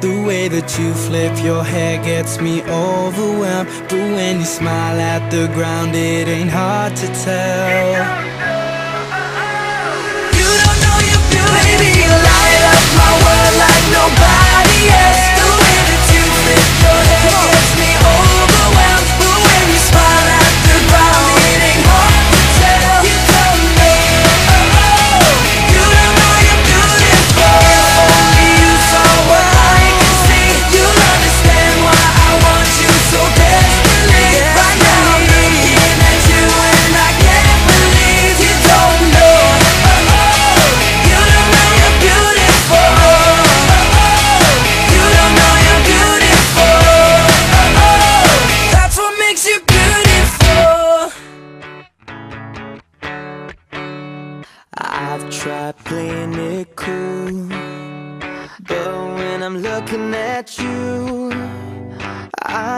The way that you flip your hair gets me overwhelmed. But when you smile at the ground it ain't hard to tell. Nobody else. The way that you lift your head gets me over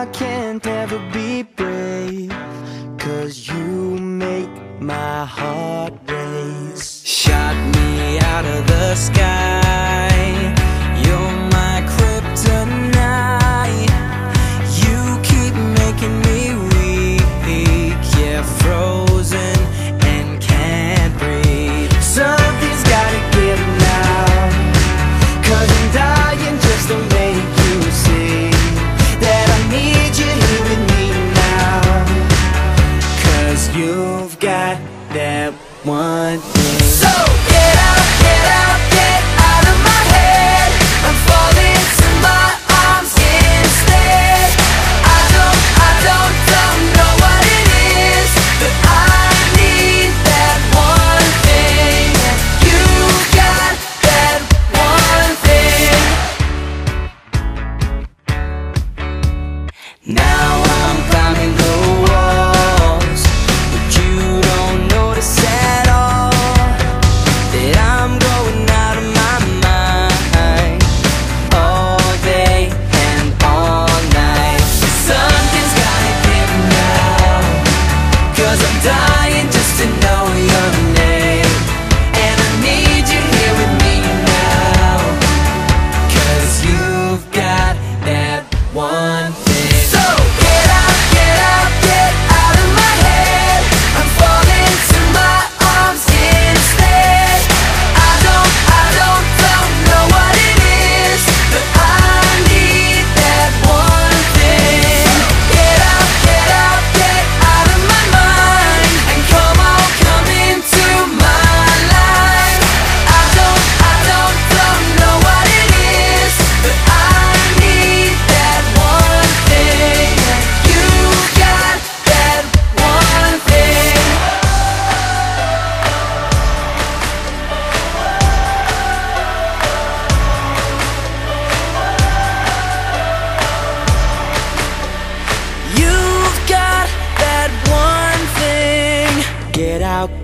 I can't ever be brave Cause you make my heart race. Shot me out of the sky.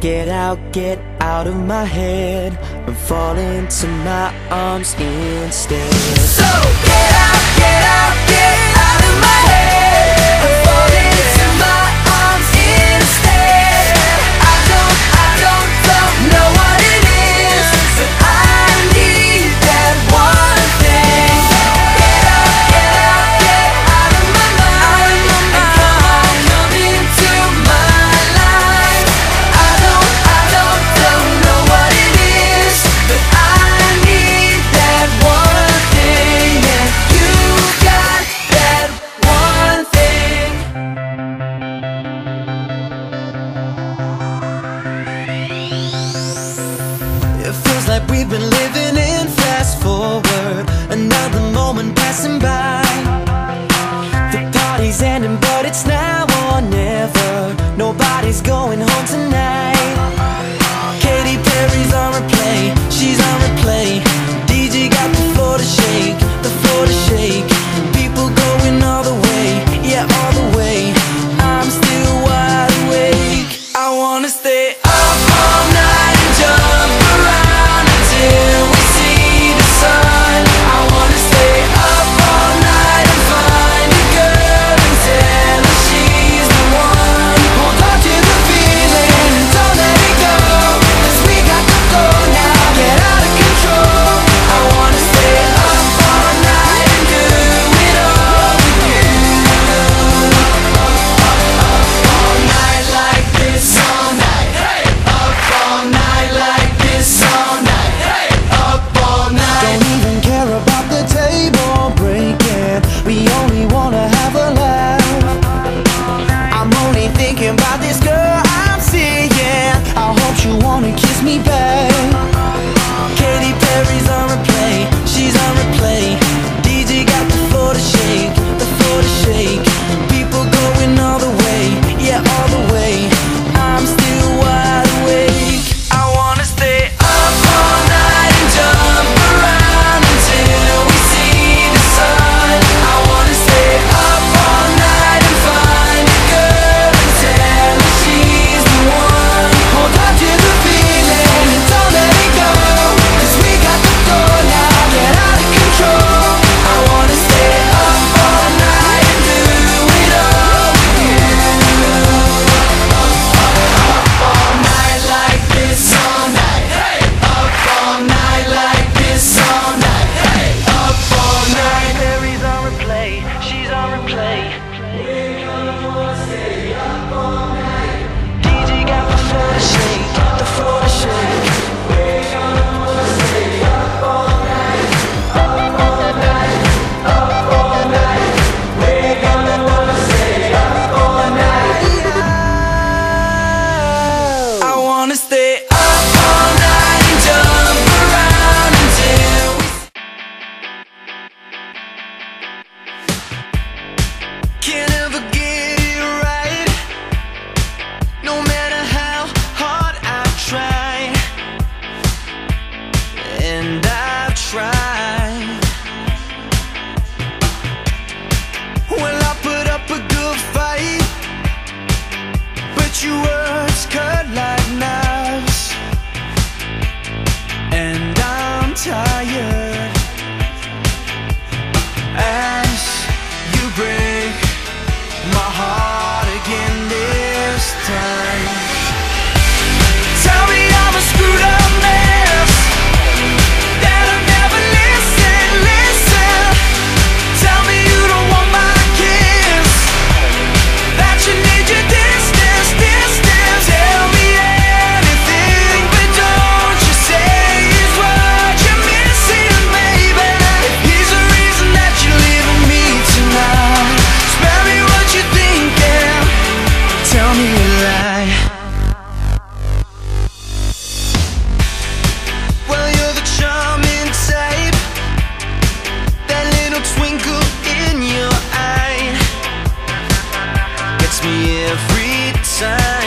Get out, get out of my head. And fall into my arms instead. So get We've been living in fast forward. Another moment passing by. The party's ending but it's now or never. Nobody's going home tonight. Yeah. try. Well, I put up a good fight, but your words cut like knives, and I'm tired. inside